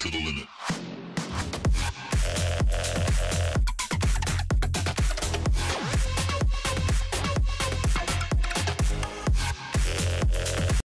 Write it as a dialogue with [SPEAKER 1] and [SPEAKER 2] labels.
[SPEAKER 1] to the limit.